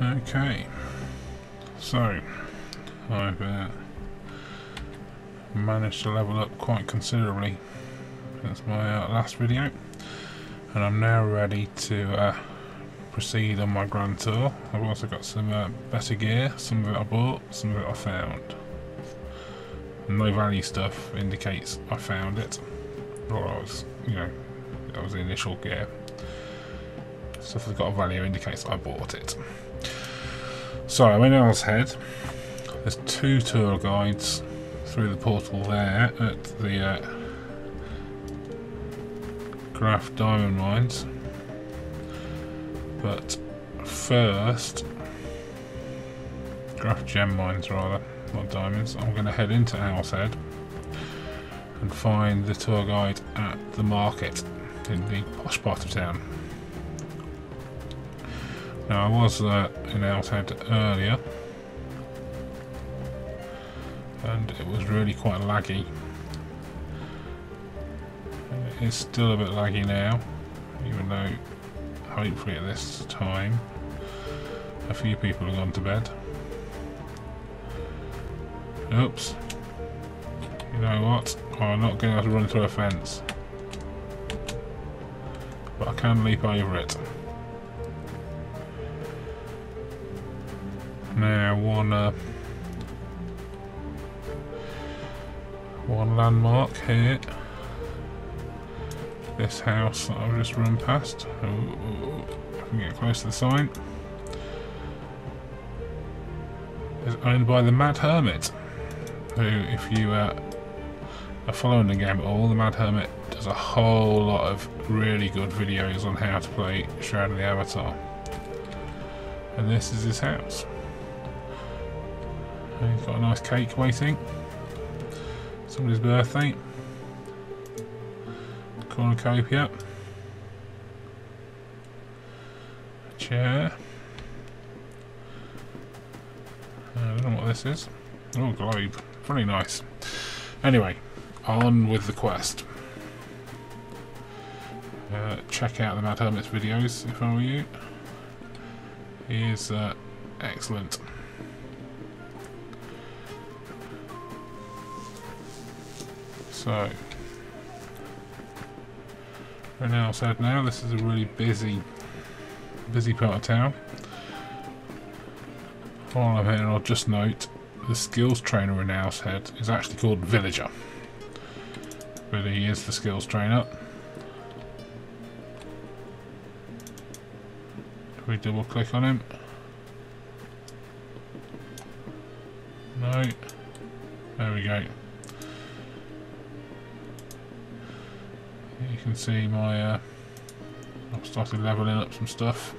Okay, so I've uh, managed to level up quite considerably since my uh, last video and I'm now ready to uh, proceed on my grand tour. I've also got some uh, better gear, some of it I bought, some of it I found. No value stuff indicates I found it, or I was, you know, that was the initial gear. Stuff that's got a value indicates I bought it. So I'm in Owl's Head. There's two tour guides through the portal there at the uh, Diamond Mines. But first, Graff Gem Mines rather, not diamonds. I'm going to head into Owl's Head and find the tour guide at the market in the posh part of town. Now I was uh, in Owl's Head earlier and it was really quite laggy. It's still a bit laggy now, even though hopefully at this time a few people have gone to bed. Oops. You know what? I'm not going to have to run through a fence. But I can leap over it. Now, one landmark here. This house I've just run past. Oh, I can get close to the sign. Is owned by the Mad Hermit, who, if you uh, are following the game at all, the Mad Hermit does a whole lot of really good videos on how to play Shroud of the Avatar. And this is his house. He's got a nice cake waiting. Somebody's birthday. Cornucopia. A chair. Uh, I don't know what this is. Oh, globe. Very nice. Anyway, on with the quest. Uh, check out the Mad Hermit's videos if I were you. He is uh, excellent. So, right now said now this is a really busy, busy part of town. While I'm here, I'll just note the skills trainer in Owl's Head is actually called Villager, but he is the skills trainer. we double click on him? No. There we go. Can see my, uh, I've started leveling up some stuff.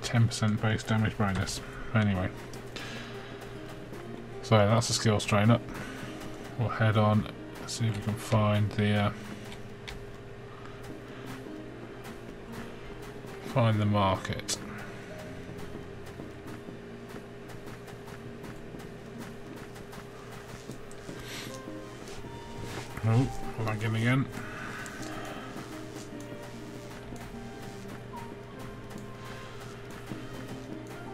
Ten percent base damage bonus. Anyway, so that's the skills trainer. We'll head on, see if we can find the uh, find the market. Lagging again.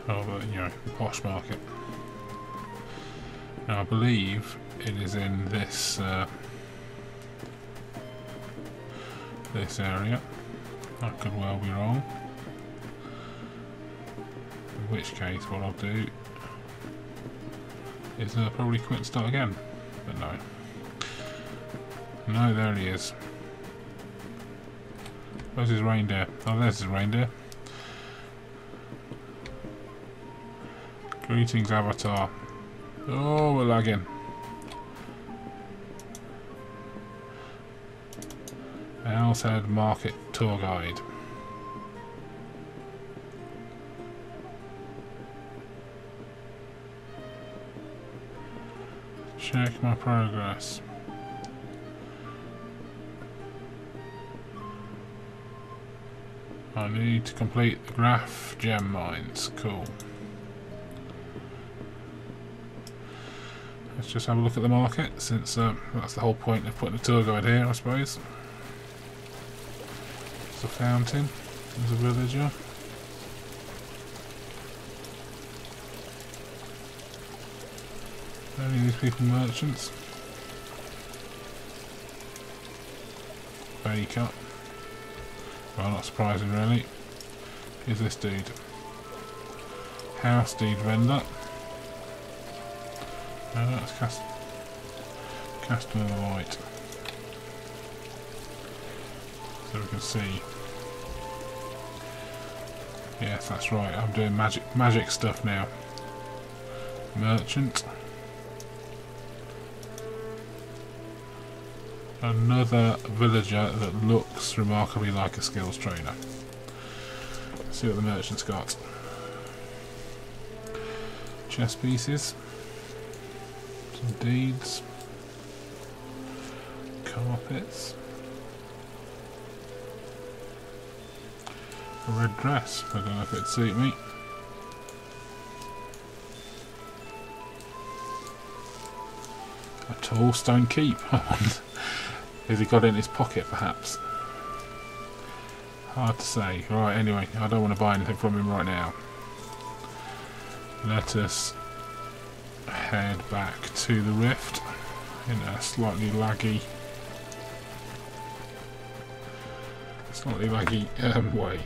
Oh, but you know, posh market. Now I believe it is in this uh, this area. I could well be wrong. In which case, what I'll do is uh, probably quit and start again. But no. No, there he is. Where's his reindeer? Oh, there's his reindeer. Greetings, Avatar. Oh, we're lagging. Owl's Head Market Tour Guide. Check my progress. Need to complete the Graff gem mines. Cool. Let's just have a look at the market, since uh, that's the whole point of putting a tour guide here, I suppose. There's a fountain. There's a villager. Any of these people merchants? Baker. Well, not surprising really. Is this dude? House deed vendor. No, that's cast customer light. So we can see. Yes, that's right. I'm doing magic magic stuff now. Merchant. Another villager that looks remarkably like a skills trainer. Let's see what the merchant's got. Chess pieces. Some deeds. Carpets. A red dress. I don't know if it'd suit me. A tall stone keep. Has he got it in his pocket, perhaps? Hard to say. Right, anyway, I don't want to buy anything from him right now. Let us head back to the rift in a slightly laggy slightly laggy um, way.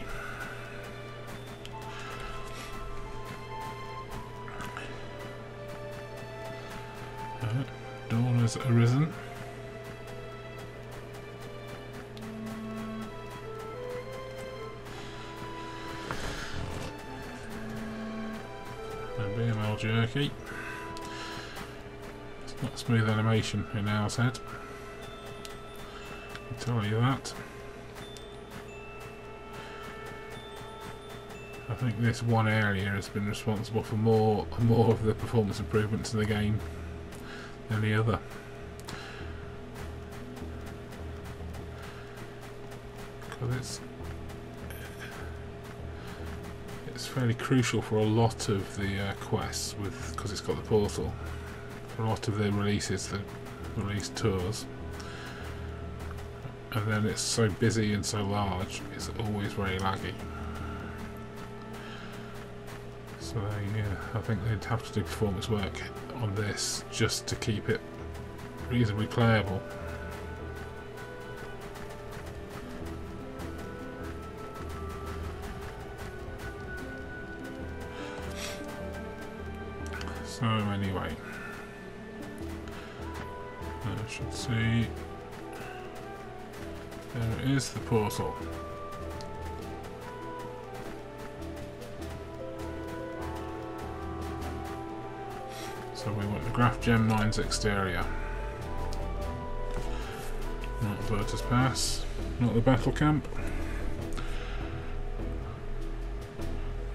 Uh, dawn has arisen. Jerky. It's not smooth animation in Owl's head. I tell you that. I think this one area has been responsible for more more of the performance improvements in the game than the other. Crucial for a lot of the uh, quests with because it's got the portal. For a lot of the releases, the release tours. And then it's so busy and so large, it's always very laggy. So yeah, I think they'd have to do performance work on this just to keep it reasonably playable. So anyway, I should see. There is the portal. So we want the Graff Gem Mines exterior. Not Virtus Pass, not the battle camp.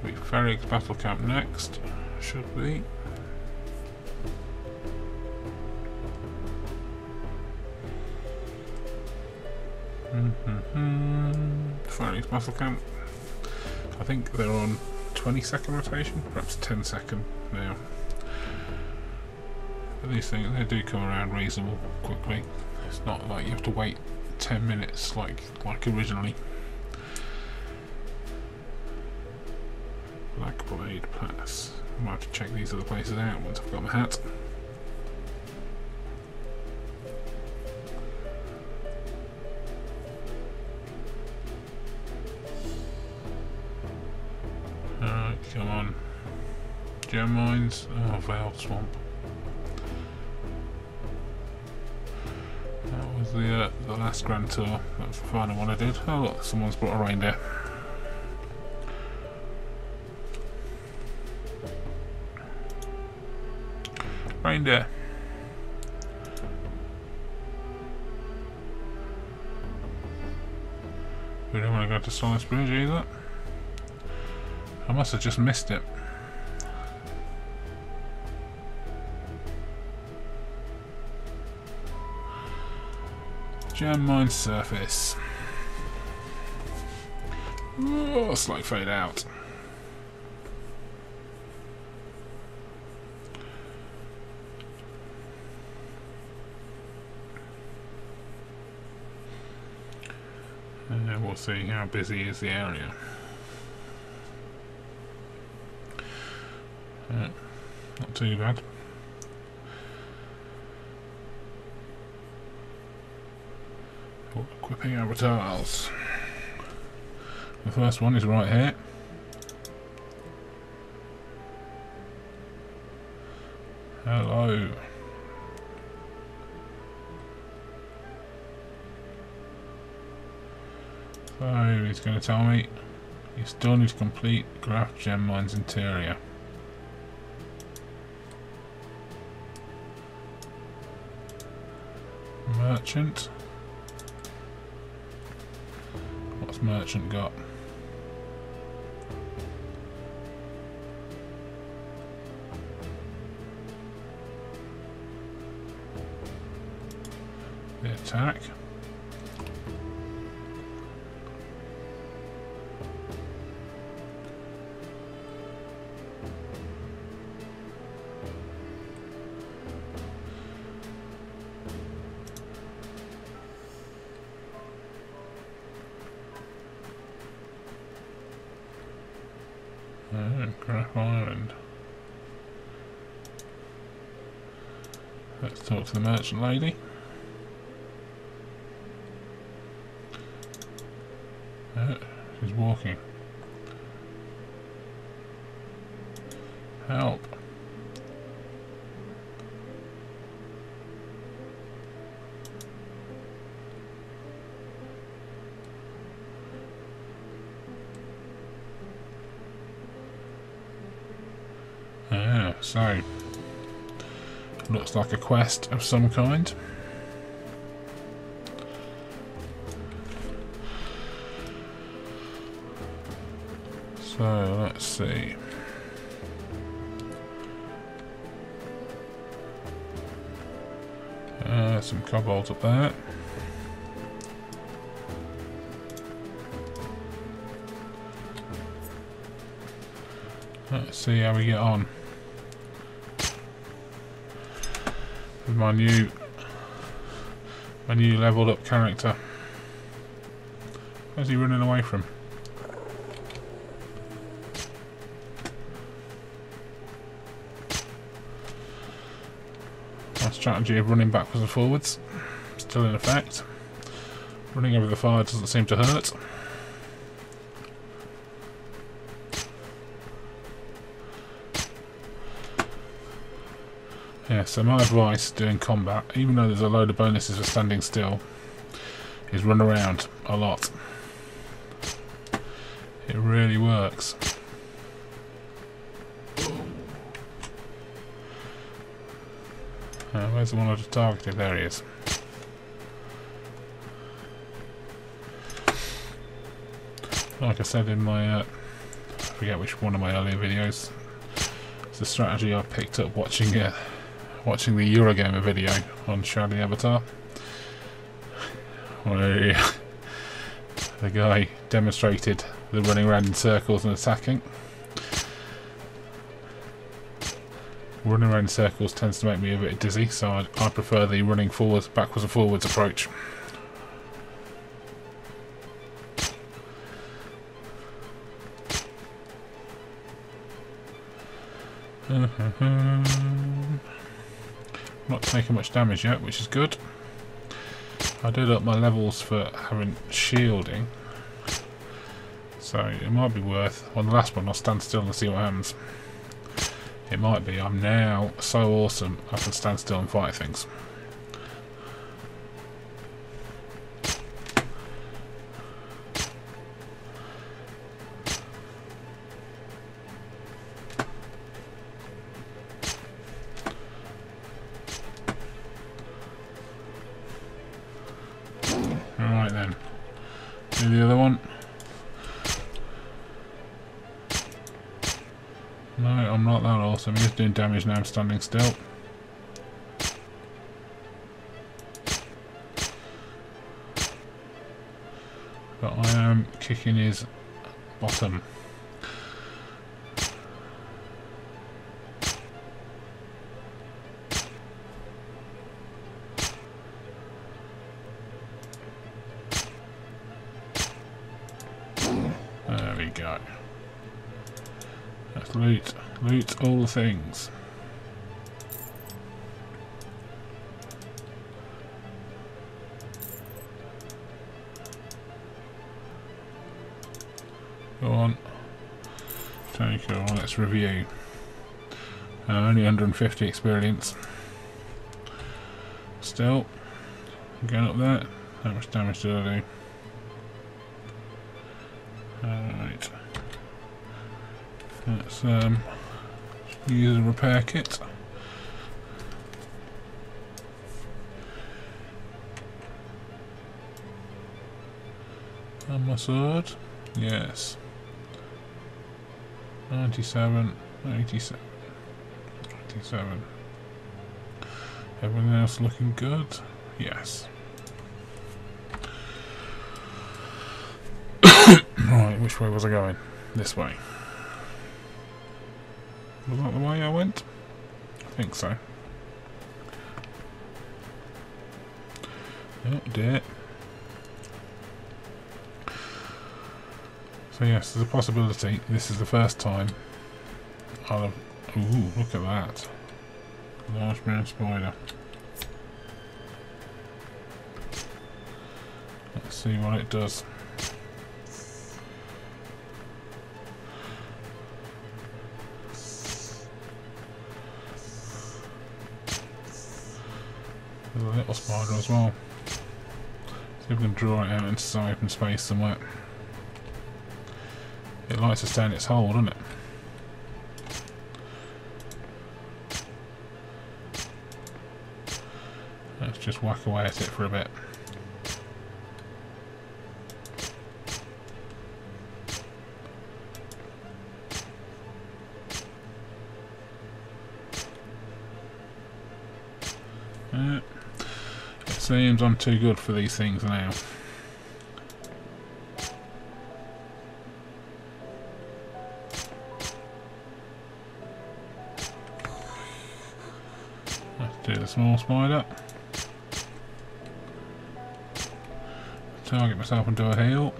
Be Ferrig's battle camp next, should be. Battle camp. I think they're on 20 second rotation, perhaps 10 second now. But these things, they do come around reasonable quickly. It's not like you have to wait 10 minutes like like originally. Black Blade Pass. I might have to check these other places out once I've got my hat. Mines. Oh, Veiled Swamp. That was the uh, the last Grand Tour. That's the final one I did. Oh look, someone's brought a reindeer. Reindeer. We don't want to go to Solace Bridge either. I must have just missed it. Gem mine surface. Oh, slight fade out. And we'll see how busy is the area. Uh, not too bad. Avatars. The first one is right here. Hello. So he's going to tell me still need to complete Graff Gem Mines interior. Merchant. Merchant got? The attack. Merchant lady. Uh, she's walking. Help. Ah, so looks like a quest of some kind. So let's see. Uh, some kobold up there. Let's see how we get on. My new my new leveled up character. Where's he running away from? My strategy of running backwards and forwards still in effect. Running over the fire doesn't seem to hurt. Yeah, so my advice doing combat, even though there's a load of bonuses for standing still, is run around a lot. It really works. Uh, where's the one I just targeted? There he is. Like I said in my, uh, I forget which one of my earlier videos, it's a strategy I picked up watching it, watching the Eurogamer video on Shadi Avatar, where the guy demonstrated the running around in circles and attacking. Running around in circles tends to make me a bit dizzy, so I, I prefer the running forwards, backwards and forwards approach. Not taking much damage yet, which is good. I did up my levels for having shielding. So it might be worth, on the last one I'll stand still and see what happens. It might be, I'm now so awesome I can stand still and fight things. Damage now I'm standing still. But I am kicking his bottom. go. Let's loot. Loot all the things. Go on. Take let's review. Uh, only 150 experience. Still, going up there. How much damage did I do? Alright. Let's um, use a repair kit. And my sword. Yes. 97, 87, 97. Everything else looking good? Yes. right, which way was I going? This way. Was that the way I went? I think so. Oh dear. So yes, there's a possibility this is the first time I'll have... Ooh, look at that. Large brown spider. Let's see what it does. As well. See if we can draw it out into some open space somewhere. It likes to stay in its hole, doesn't it? Let's just whack away at it for a bit. Uh, it seems I'm too good for these things now. Let's do the small spider. Target myself do a heal.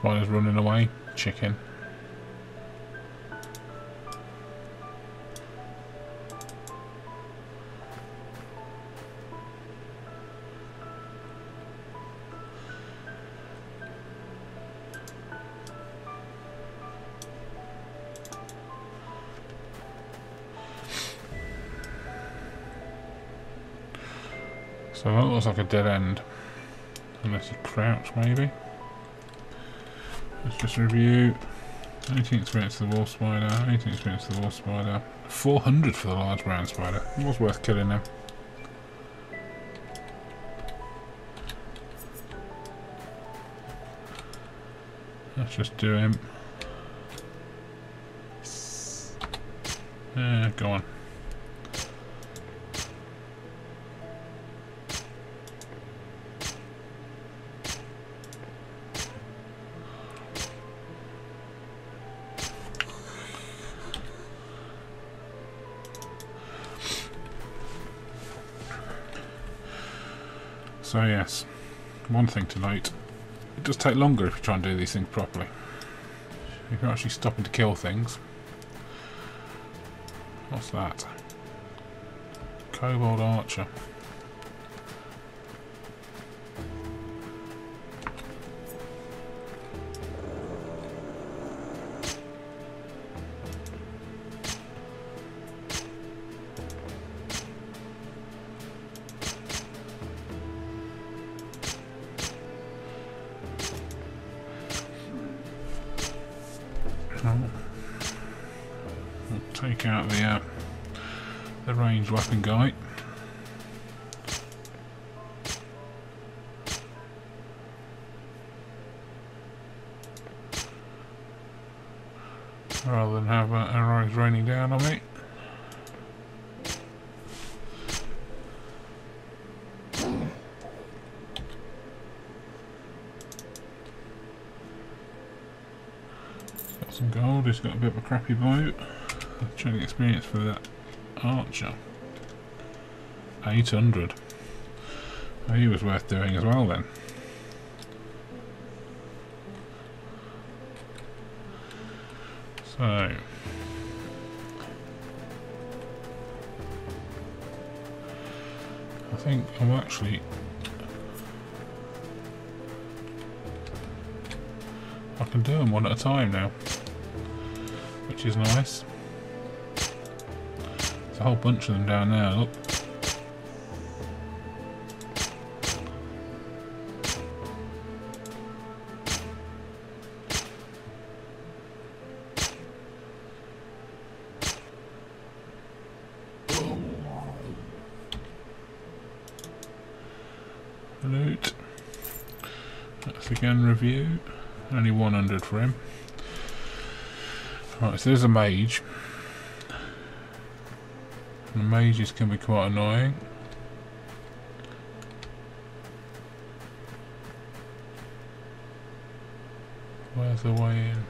Spider's running away. Chicken. So that looks like a dead end. Unless you crouch, maybe. Let's just review. 18 experience for the wolf spider, 18 experience for the wolf spider. 400 for the large brown spider. It was worth killing them. Let's just do him. Yeah, go on. So yes, one thing to note, it does take longer if you try and do these things properly. If you're actually stopping to kill things. What's that? Kobold Archer. Got a bit of a crappy boat. Training experience for that archer. 800. Oh, he was worth doing as well then. So... I think I'm actually... I can do them one at a time now. Which is nice. There's a whole bunch of them down there, look. Loot. Let's again review. Only 100 for him. So there's a mage. The mages can be quite annoying. Where's the way in?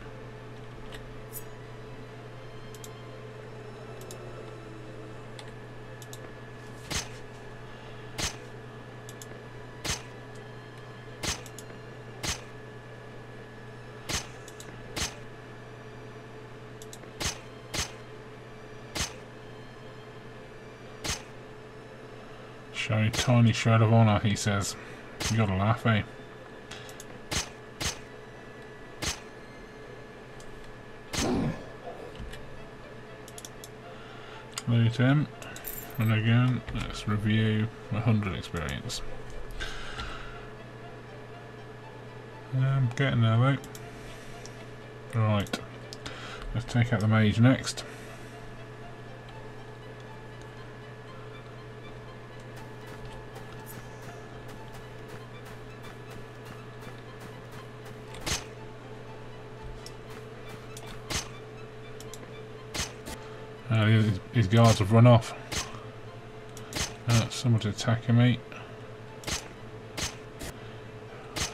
Show a tiny shred of honour, he says. You gotta laugh, eh? Loot him. And again, let's review 100 experience. I'm getting there though. Right. Let's take out the mage next. These guards have run off. Uh, someone's attacking me.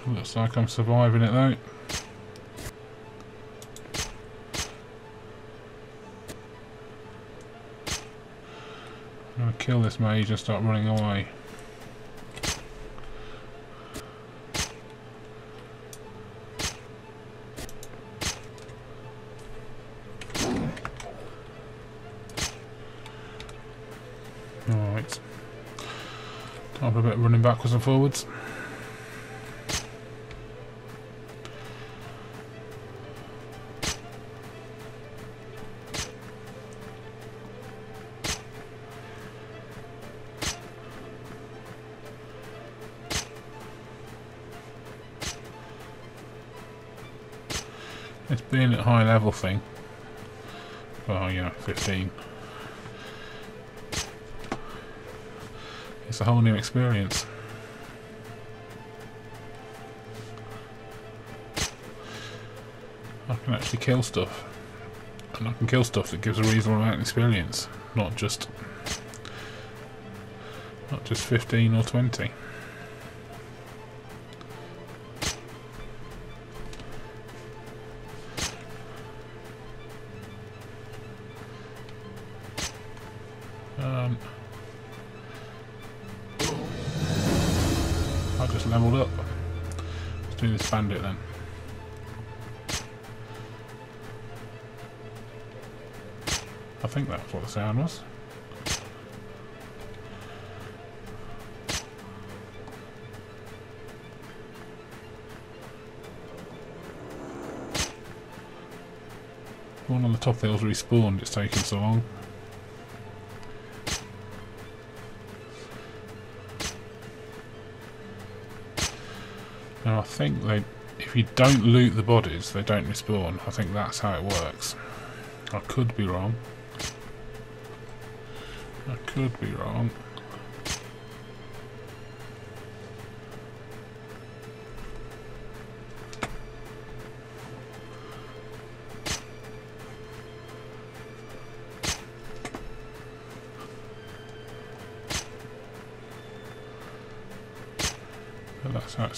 Looks like I'm surviving it though. I'm gonna kill this mage and start running away. Alright. Time for a bit of running backwards and forwards. It's being at high level thing. Well, yeah, 15. It's a whole new experience. Actually kill stuff. And I can kill stuff that gives a reasonable amount of experience. Not just... Not just 15 or 20. One on the top hill's respawned, it's taking so long. Now I think they, if you don't loot the bodies, they don't respawn. I think that's how it works. I could be wrong. I could be wrong.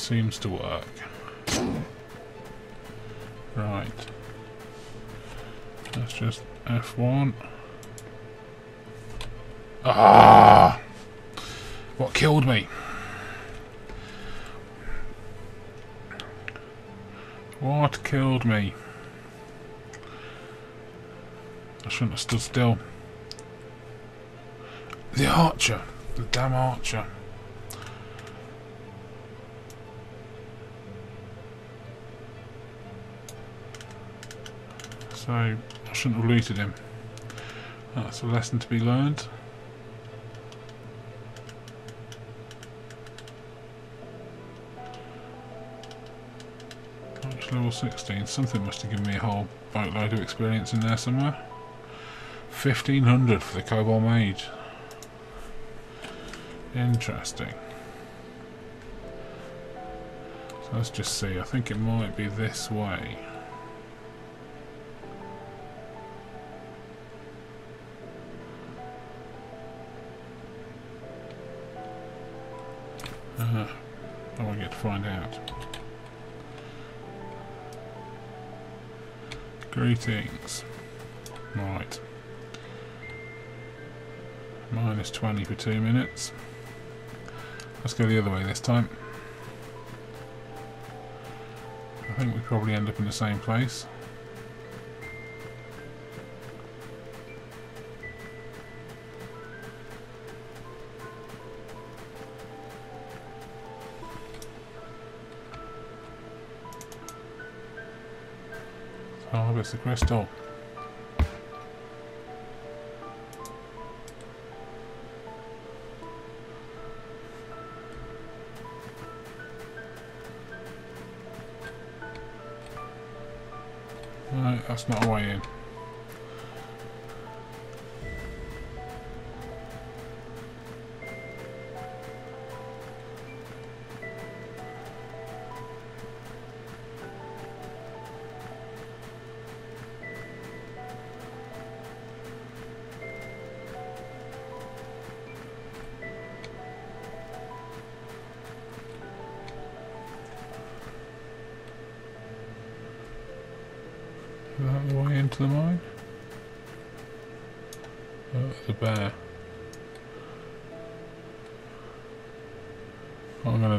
Seems to work. Right. That's just F1. Ah! What killed me? What killed me? I shouldn't have stood still. The archer! The damn archer. So, I shouldn't have looted him. That's ah, a lesson to be learned. level 16. Something must have given me a whole boatload of experience in there somewhere. 1500 for the Kobold Mage. Interesting. So let's just see. I think it might be this way. Uh, I will get to find out. Greetings. Right. Minus 20 for two minutes. Let's go the other way this time. I think we probably end up in the same place. The crystal. No, that's not a way in.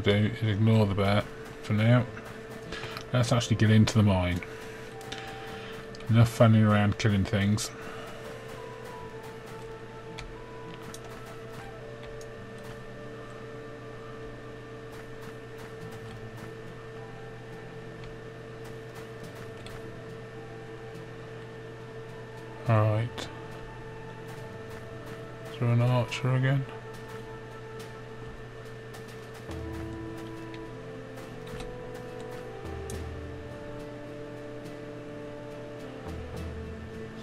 Do is ignore the bear for now. Let's actually get into the mine. Enough fanning around killing things. Alright. There an archer again?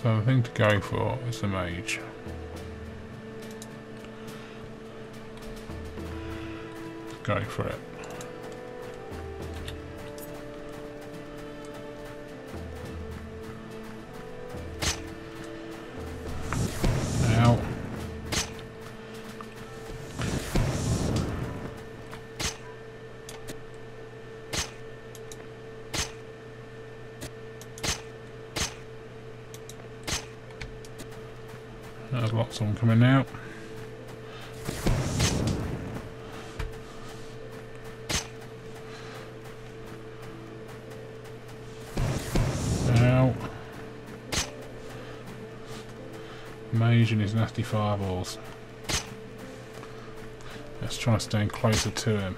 So the thing to go for is the mage. Go for it. 50 fireballs. Let's try staying closer to him.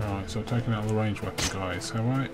Alright, so I've taken out the range weapon guys, alright?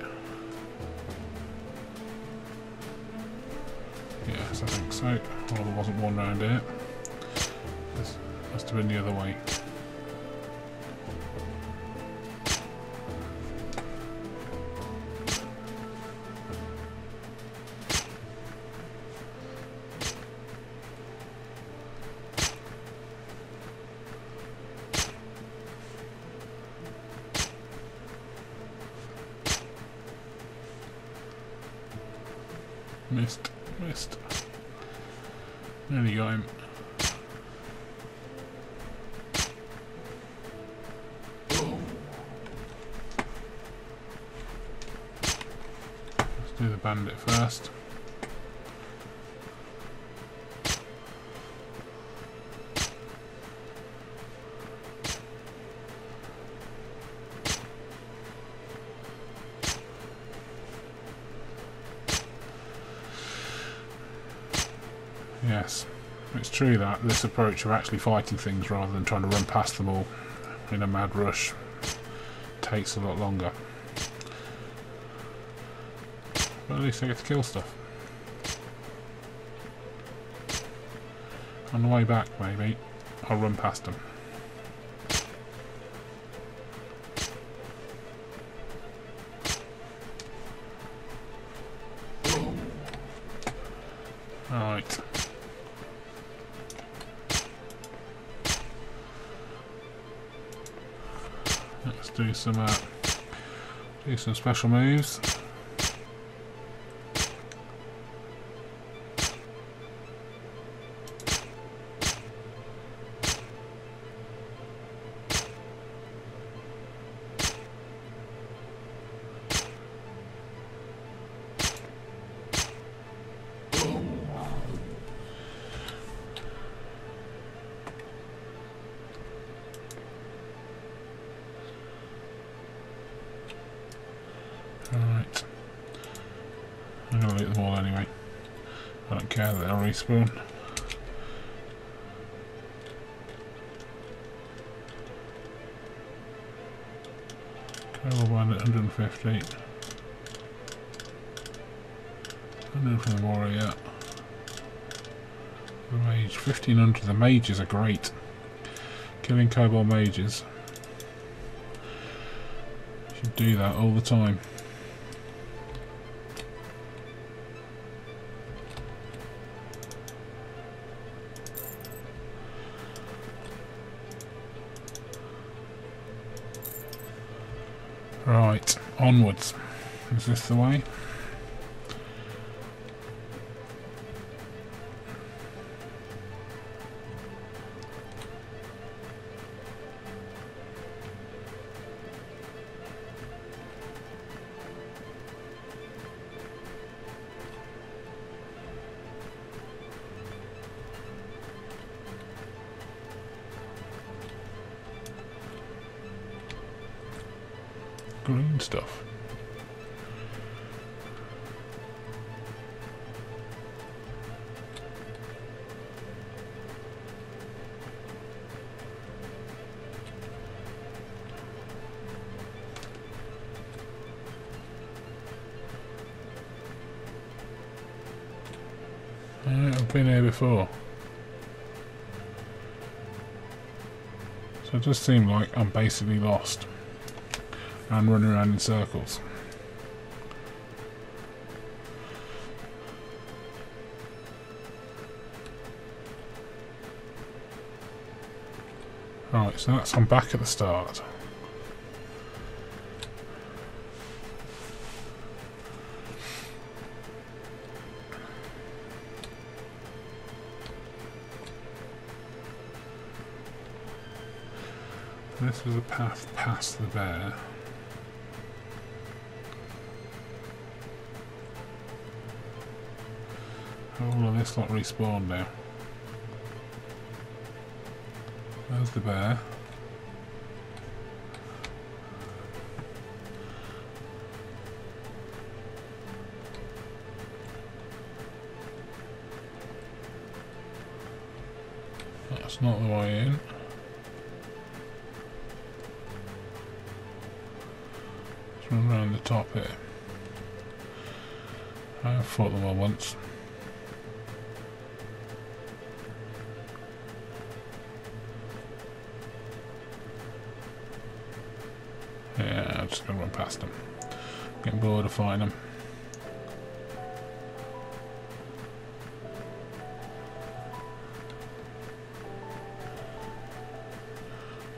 Missed. Nearly got him. Let's do the bandit first. True that this approach of actually fighting things rather than trying to run past them all in a mad rush takes a lot longer. But at least I get to kill stuff. On the way back, maybe, I'll run past them. Some uh, do some special moves. Respawn. Level 1 at 150. 100 from the warrior. The mage. 1500. The mages are great. Killing kobold mages. Should do that all the time. Right, onwards. Is this the way? Does seem like I'm basically lost and running around in circles. Right, so that's I'm back at the start. This is a path past the bear. Oh, All of this lot respawned now. There's the bear. That's not the way fought them all once. Yeah, I'm just gonna run past them. Getting bored of fighting them.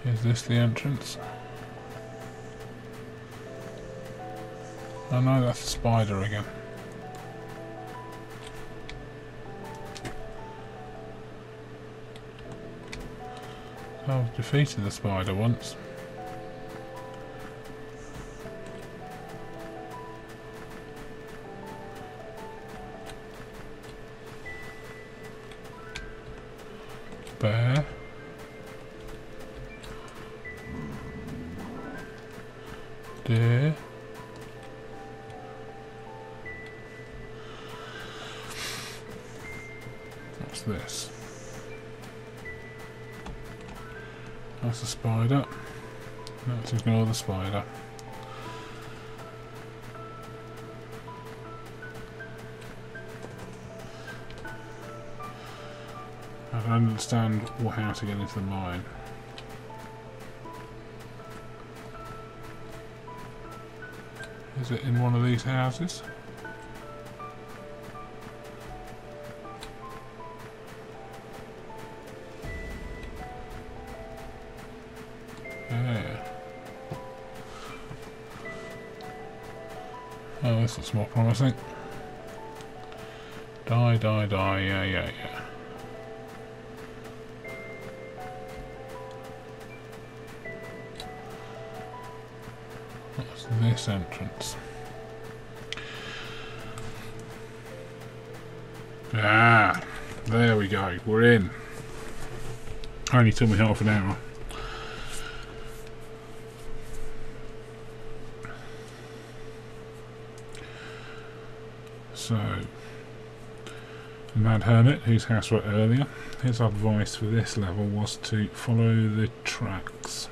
Is this the entrance? Oh no, that's a spider again. I've defeated the spider once. I don't understand how to get into the mine. Is it in one of these houses? Oh, this looks more promising. Die, die, die, yeah, yeah, yeah. Entrance? Ah, there we go, we're in. Only took me half an hour. So, Mad Hermit, whose house we earlier, his advice for this level was to follow the tracks.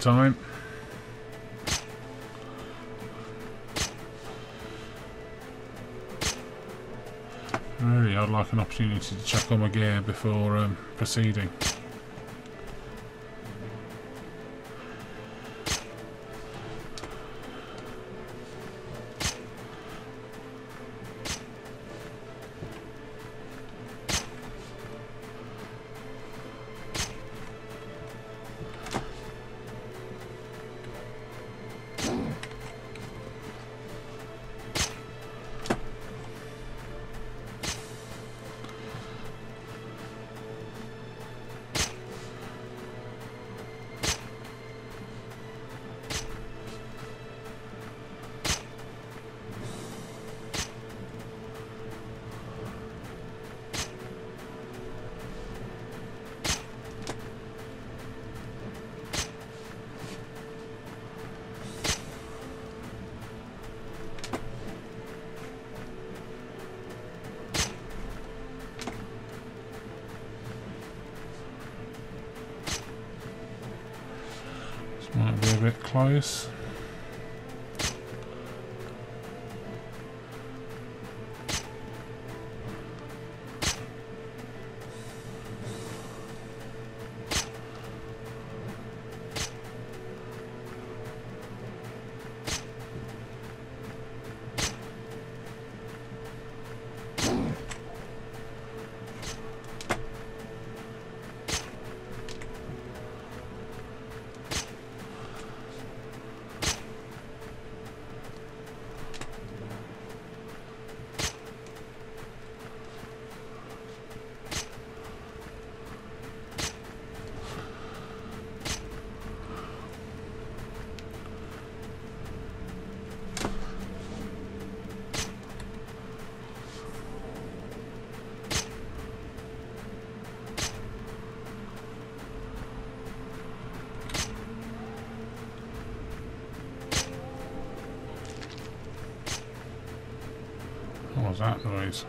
Time. Really, I'd like an opportunity to check on my gear before um, proceeding. That noise?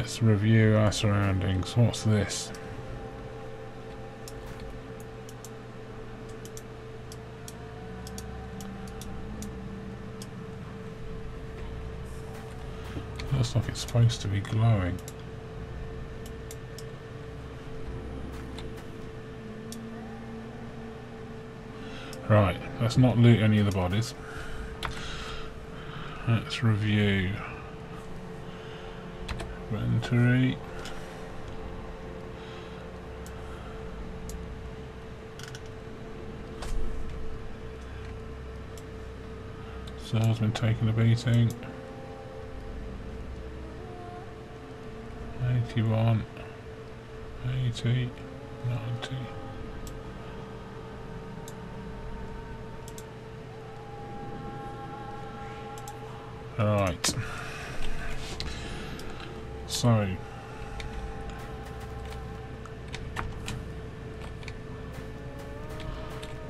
Let's review our surroundings. What's this? Looks like it's supposed to be glowing. Right, let's not loot any of the bodies. Let's review. Inventory. Soul's been taking a beating. 81, 80, 90. Alright. So.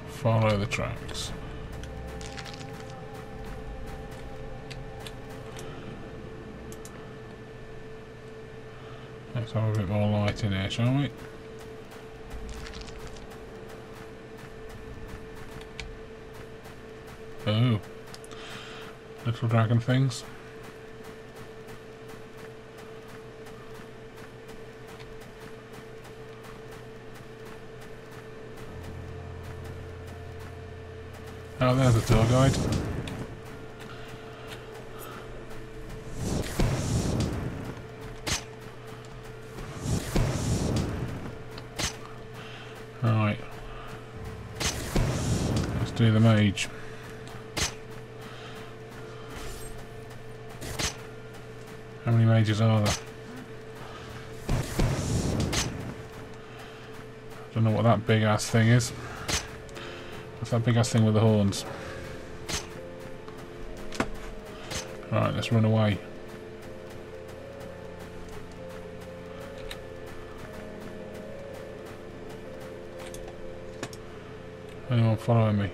Follow the tracks. Let's have a bit more light in here, shall we? Oh. Little dragon things. Oh, there's a tour guide. Right. Let's do the mage. How many mages are there? Don't know what that big ass thing is. What's that big ass thing with the horns? Alright, let's run away. Anyone following me?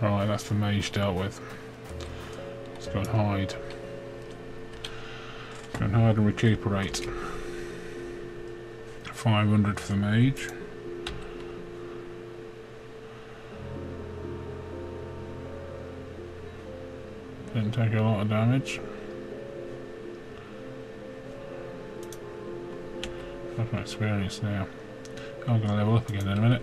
Right, that's the mage dealt with. Let's go and hide. Go and hide and recuperate. 500 for the mage. Didn't take a lot of damage. I've got experience now. I'm going to level up again in a minute.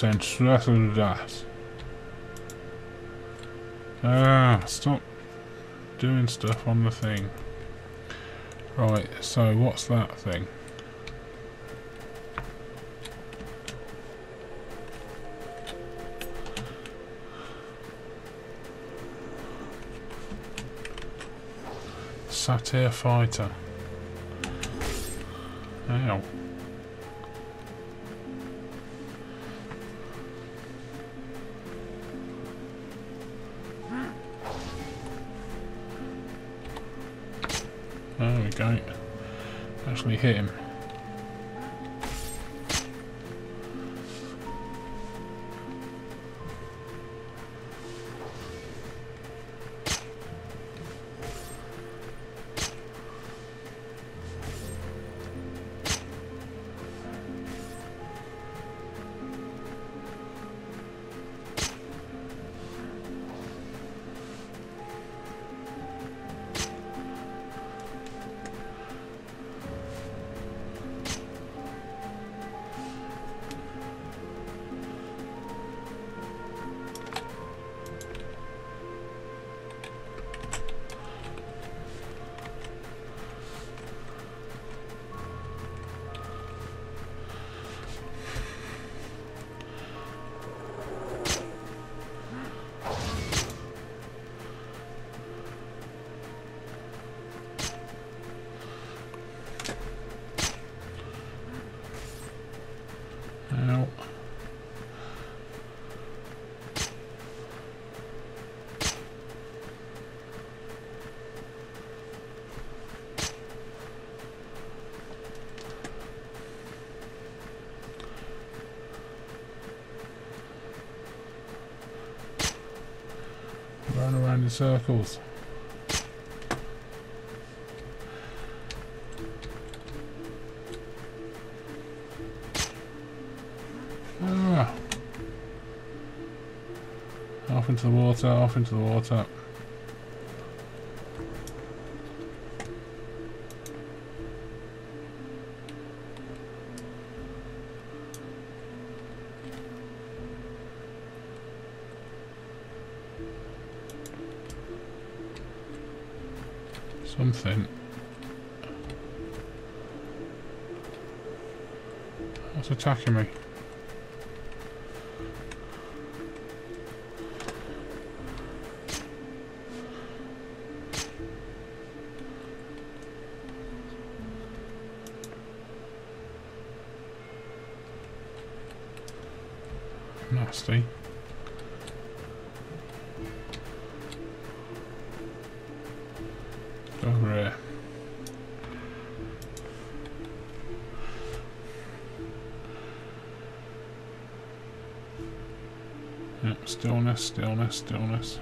Stress of that. Ah, stop doing stuff on the thing. Right, so what's that thing? Satyr fighter. Ow. Actually hit him. Circles. Ah. Off into the water, off into the water. Attacking me? Nasty. Stillness, stillness, stillness.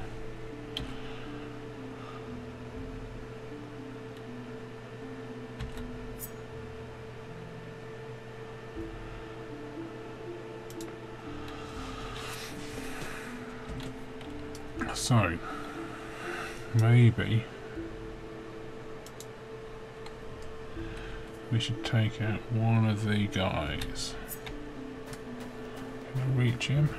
So, maybe we should take out one of the guys. Can I reach him?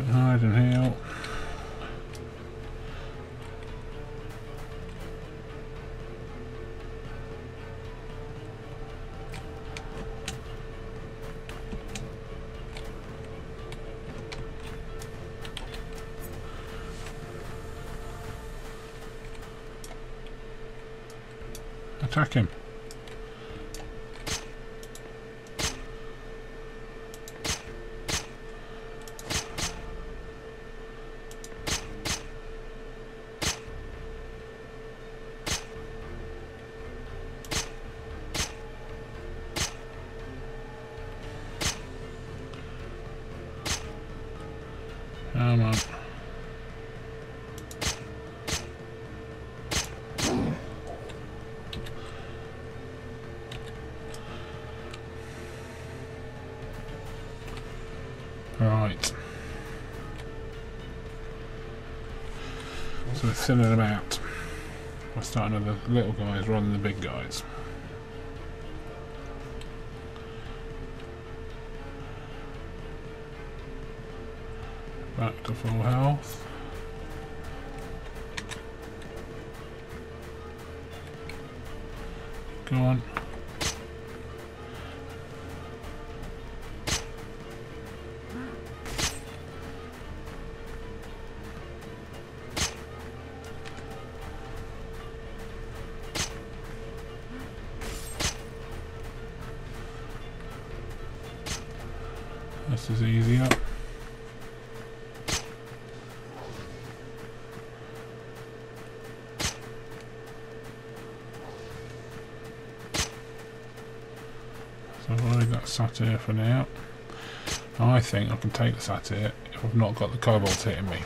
And hide and heal. Attack him. Thinning them out. We're starting with the little guys rather than the big guys. Back to full health. Go on. I've already got Satyr for now. I think I can take the Satyr if I've not got the kobold hitting me.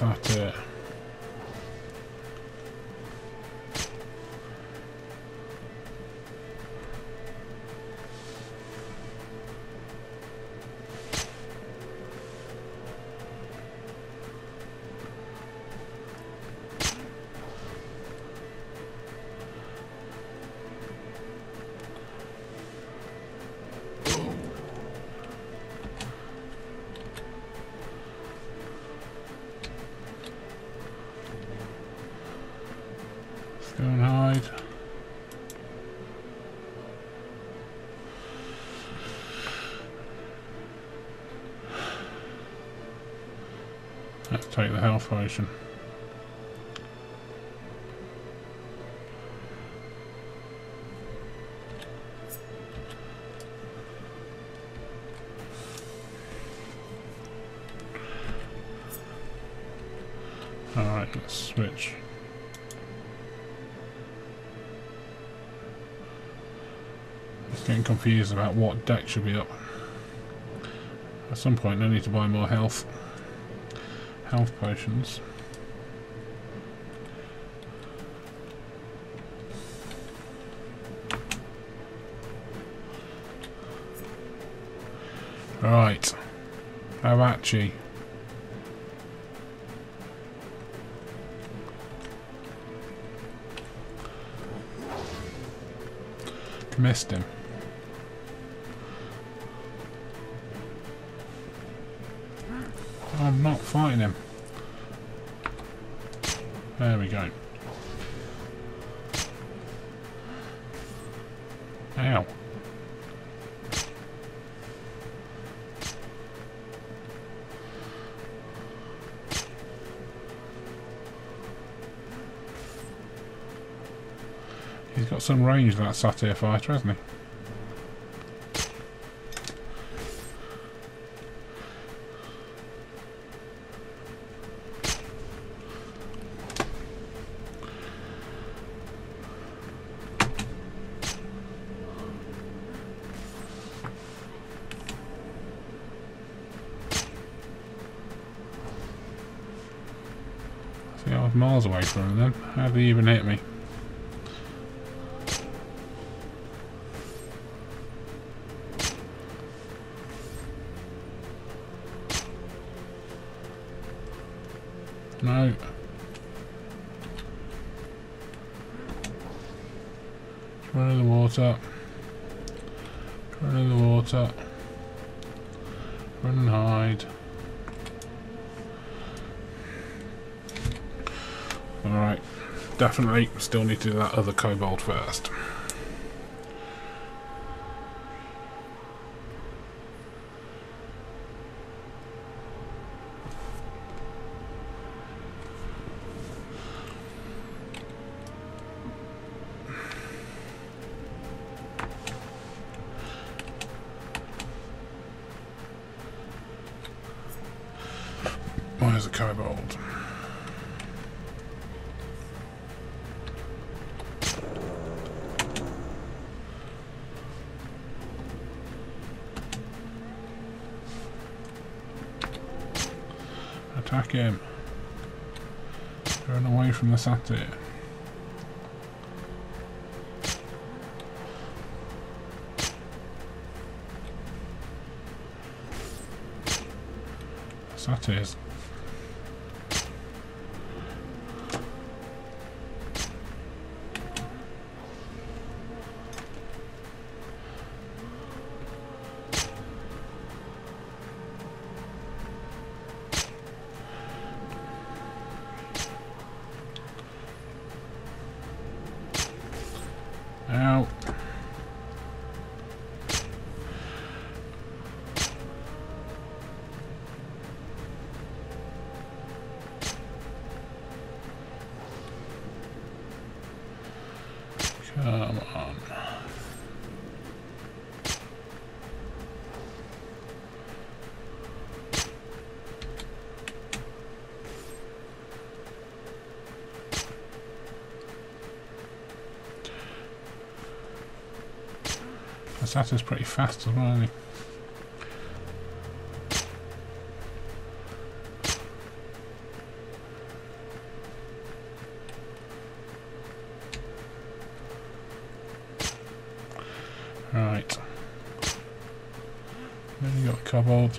From Alright, let's switch. Just getting confused about what deck should be up. At some point I need to buy more health health potions. Right. Avachi. Missed him. I'm not fighting him. There we go. Ow. He's got some range, that satyr fighter, hasn't he? From then. How did he even hit me? No. Run in the water. Run in the water. Definitely still need to do that other kobold first. Where's the kobold? Him. Run away from the satyr. Satyrs Satyr's pretty fast as well, isn't he? Right. Then you got the kobold.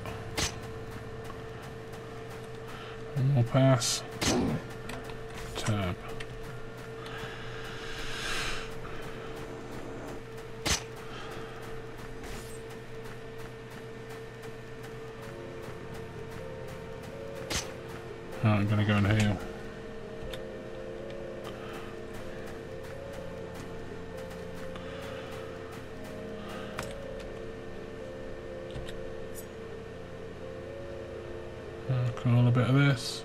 One more pass. Tab. Oh, I'm to go and heal. Call a bit of this.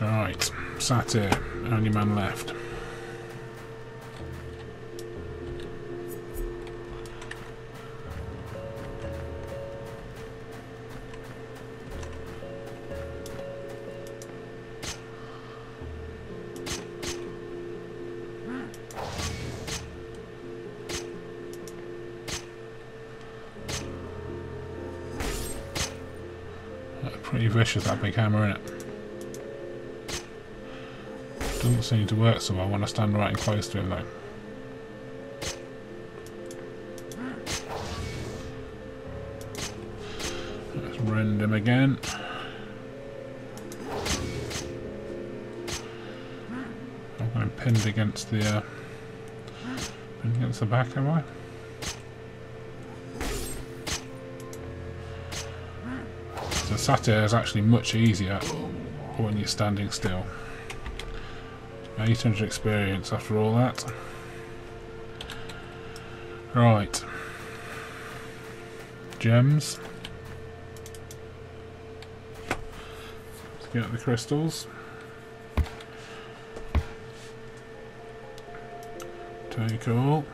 Right, Satyr, only man left. Big hammer in it. Doesn't seem to work so well when I stand right and close to him though. Let's rend him again. I'm pinned against the uh, pinned against the back, am I? Satyr is actually much easier when you're standing still. 800 experience after all that. Right. Gems. Let's get the crystals. Take all.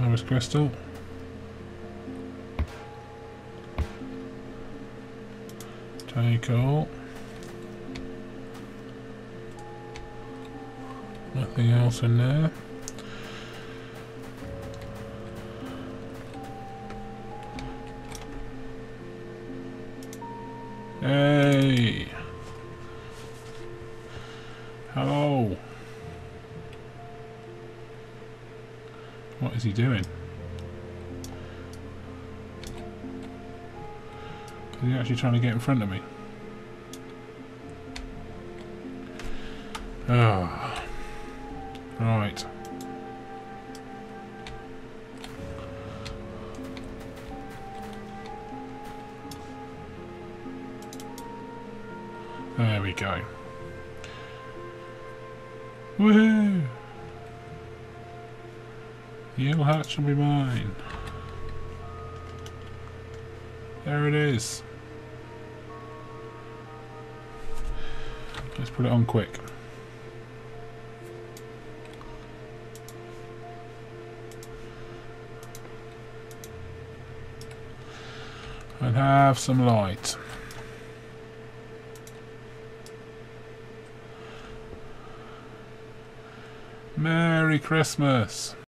Harvest crystal. Take all. Nothing else in there. He doing? Is he actually trying to get in front of me? Some light. Merry Christmas!